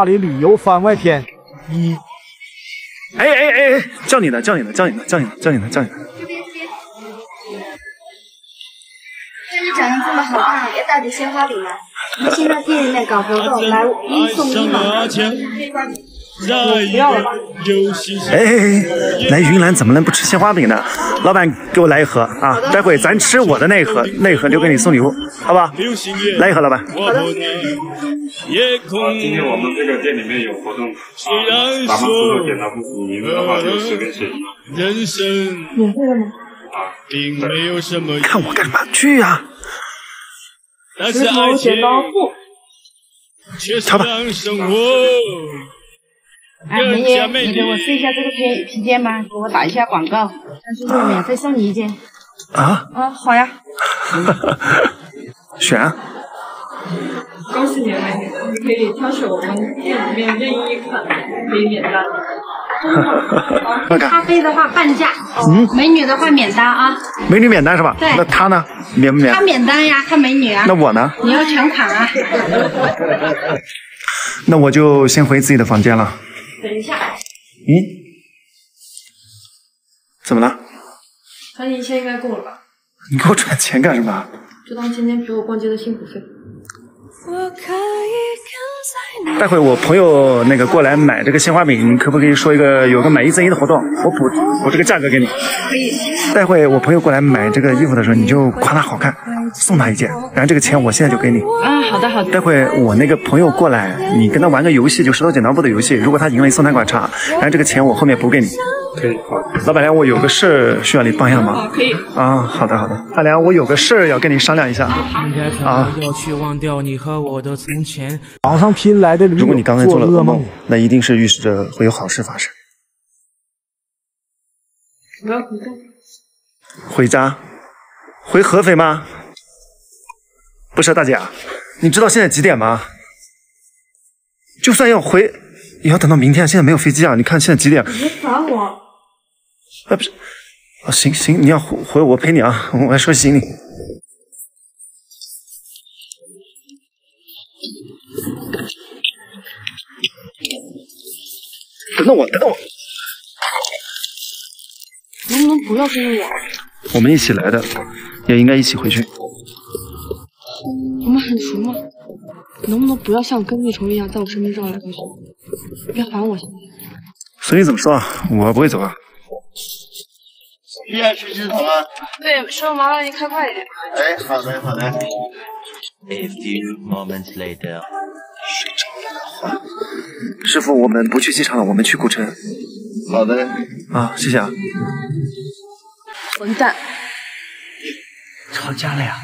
大理旅游番外篇一。哎哎哎哎，叫你呢，叫你呢，叫你呢，叫你呢，叫你呢，叫你呢。看你长得这么好看，要带着鲜花饼来。我们现在店里面搞活动，买一送一嘛。不要了吧。哎哎哎，来云南怎么能不吃鲜花饼呢？老板，给我来一盒啊！待会咱吃我的那一盒，那一盒留给你送礼物，好吧？来一盒，老板。好的。今天我们这个店里面有活动，咱们顾客点到不符，名字的话就十根血一。免费的吗？啊，看我干嘛？去呀！石头剪刀布。擦吧。哎，美女，你给我试一下这个披披肩吧，给我打一下广告，但是就免费送你一件。啊？啊，好呀。选。恭喜你，美女，你可以挑选我们店里面任意一款，可以免单。咖啡的话半价，嗯，美女的话免单啊。美女免单是吧？对。那他呢？免不免？他免单呀，他美女啊。那我呢？你要全款啊。那我就先回自己的房间了。等一下。嗯？怎么了？反正一千应该够了吧？你给我转钱干什么？就当今天陪我逛街的辛苦费。我可以待会我朋友那个过来买这个鲜花饼，可不可以说一个有个买一赠一的活动？我补补这个价格给你。可以。待会我朋友过来买这个衣服的时候，你就夸他好看，送他一件，然后这个钱我现在就给你。啊，好的好的。待会我那个朋友过来，你跟他玩个游戏，就石头剪刀布的游戏。如果他赢了，你送他一管茶，然后这个钱我后面补给你。可以，好。老板娘，我有个事儿需要你帮一下忙。可以。啊，好的好的。大娘，我有个事儿要跟你商量一下。啊。网上拼来的如果你刚才做了噩梦，那一定是预示着会有好事发生。我要回家。回家？回合肥吗？不是，大姐，你知道现在几点吗？就算要回，也要等到明天。现在没有飞机啊！你看现在几点？别烦我。啊，不是。啊，行行，你要回回我陪你啊，我来收拾行李。等等我，等等我。能不能不要跟着我？我们一起来的，也应该一起回去。能不能不要像跟屁虫一样在我身边绕来绕去？别烦我，行吗？随你怎么说啊，我不会走啊。你爱吃鸡头吗？对，师傅麻烦您开快一点。哎，好的好的。A few moments later。师傅，我们不去机场了，我们去古城。好的。啊，谢谢啊。混蛋！吵架了呀？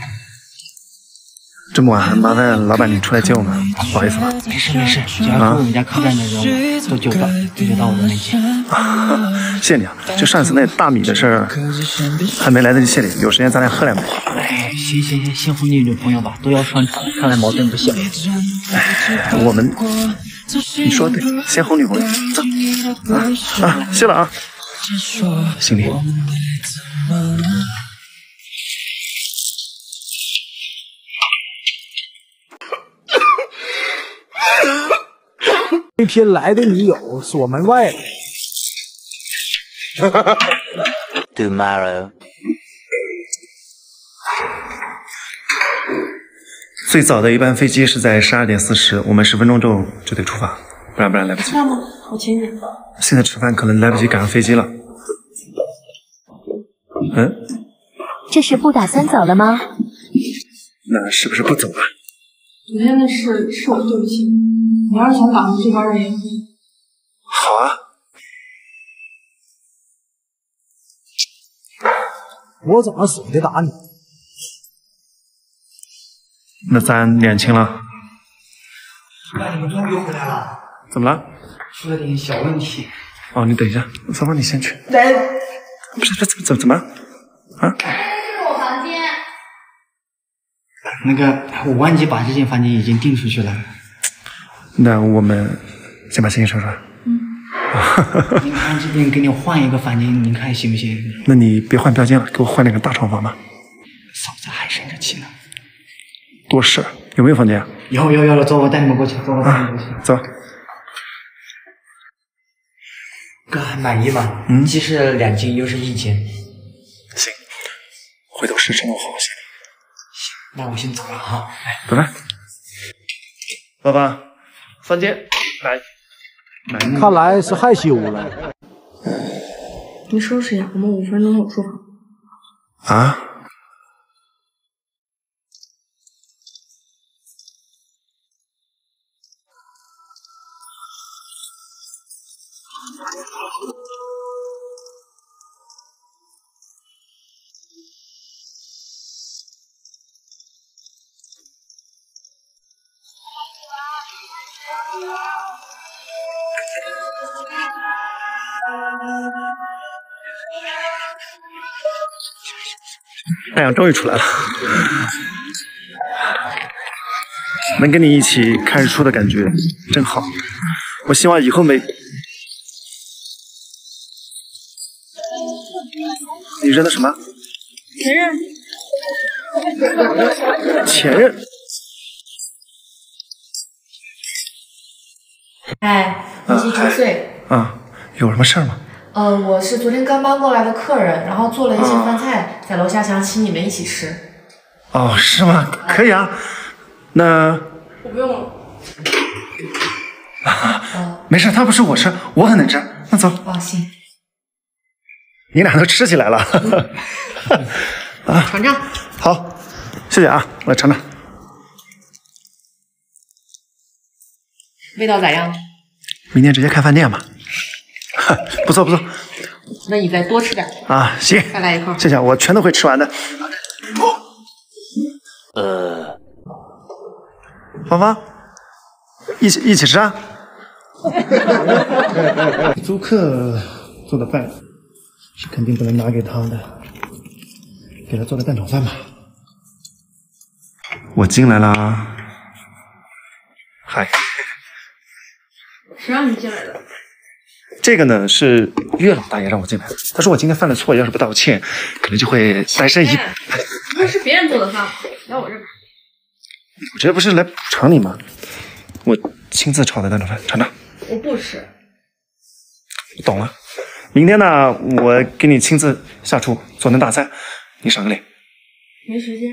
这么晚，麻烦老板你出来接我们，不好意思啊。没事没事，只要出我们家客栈的人都救到，就到我的面前。谢谢你啊！就上次那大米的事儿，还没来得及谢你，有时间咱俩喝两杯。哎，行行行，先哄你女朋友吧，都要上场，看来矛盾不小。哎，我们，你说对，先哄女朋友，走啊啊，谢了啊，行李。那天来的女友锁门外了。Tomorrow。最早的一班飞机是在十二点四十，我们十分钟之后就得出发，不然不然来不及。吃饭吗？我请你。现在吃饭可能来不及赶上飞机了。嗯？这是不打算走了吗？那是不是不走了？昨天的事是我对不起你。要是想打住这帮人也可以。好啊。我怎么舍得打你？那咱两清了。那你们终于回来了。怎么了？出了点小问题。哦，你等一下，芳芳你先去。来。不是，这怎怎怎么？啊？这是我房间。那个，我忘记把这间房间已经订出去了。那我们先把行李收拾。嗯。您看这边给你换一个房间，您看行不行？那你别换标间了，给我换两个大床房吧。嫂子还生着气呢。多事，有没有房间？有有有了，走，我带你们过去，走，我带你们过去。走。哥还满意吗？嗯既是两间又是一间，行，回头实诚我好好行那我先走了哈。你，拜拜。爸爸，三姐，来，看来是害羞了。你收拾一下，我们五分钟后出发。啊，太阳终于出来了，能跟你一起看日出的感觉真好。我希望以后每……你扔的什么？前任，前任？哎，你几周岁？啊，有什么事儿吗？呃，我是昨天刚搬过来的客人，然后做了一些饭菜，在楼下想请你们一起吃。哦，是吗？可以啊。那我不用了。没事，他不吃我吃，我很能吃。那走，哦，行，你俩都吃起来了。啊尝尝。好，谢谢啊，我来尝尝。味道咋样？明天直接开饭店吧。不错不错那你再多吃点，啊，行，再来一口。谢谢，我全都会吃完的。呃，芳芳，一起一起吃啊。租客做的饭是肯定不能拿给他的，给他做个蛋炒饭吧。我进来啦。嗨，谁让你进来的？这个呢是岳老大爷让我进来的，他说我今天犯了错，要是不道歉，可能就会单身一。哎那是别人做的饭，来我这吧。我这不是来补偿你吗？我亲自炒的蛋炒饭，尝尝。我不吃。懂了，明天呢，我给你亲自下厨做顿大菜，你赏个脸。没时间。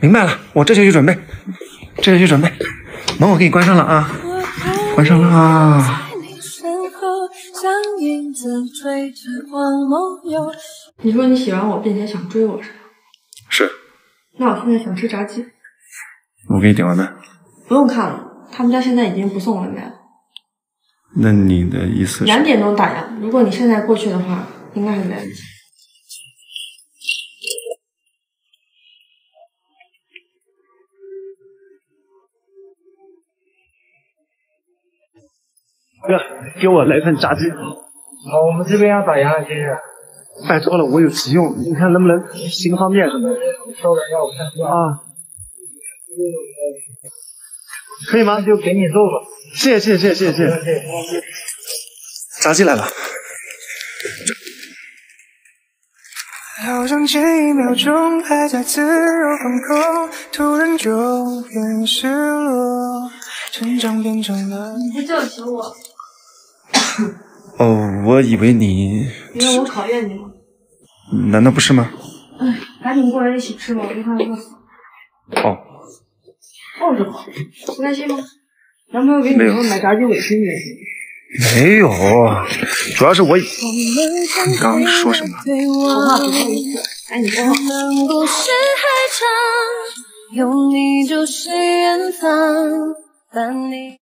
明白了，我这就去准备，这就去准备。门我给你关上了啊，关上了啊。你说你喜欢我，并且想追我是吧？是，那我现在想吃炸鸡，我给你点外卖。不用看了，他们家现在已经不送外卖了，那你的意思是？两点钟打烊。如果你现在过去的话，应该还来得及。哥给我来份炸鸡。好我们这边要打烊了先生拜托了我有急用你看能不能行个方便稍等一下我开啊。可以吗？就给你做吧。谢谢谢谢谢谢谢谢。炸鸡来了。好像前一秒钟还在自由放空突然就变失落成长变成了你我。哦，我以为你，因为我讨厌你吗？难道不是吗？哎，赶紧过来一起吃吧，我都快饿死了。哦，哦什么？不开心吗？男朋友给女朋友买炸鸡委屈你？没有，主要是我，你刚刚说什么？说话。故事还长，有你就是远方，但你。